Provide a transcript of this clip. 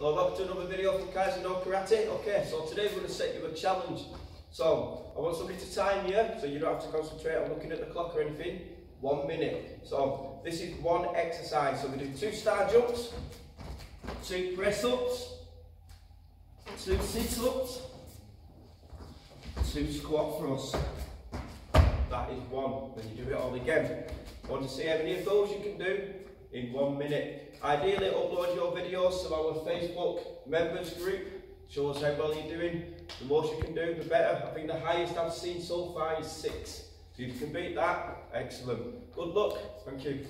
Hello, welcome to another video from Kaizen Do Karate. Okay, so today we're going to set you a challenge. So, I want somebody to time you, so you don't have to concentrate on looking at the clock or anything. One minute. So, this is one exercise. So we do two star jumps, two press ups, two sit ups, two squat thrusts. That is one. Then you do it all again. Want to see how many of those you can do in one minute. Ideally, upload your videos to our Facebook members group. Show us how well you're doing. The more you can do, the better. I think the highest I've seen so far is six. So if you can beat that, excellent. Good luck. Thank you.